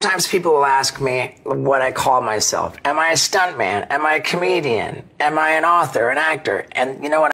Sometimes people will ask me what I call myself. Am I a stuntman? Am I a comedian? Am I an author, an actor? And you know what?